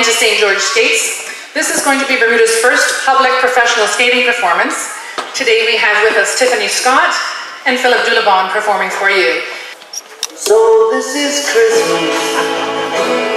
into St. George Skates. This is going to be Bermuda's first public professional skating performance. Today we have with us Tiffany Scott and Philip Dulebohn performing for you. So this is Christmas.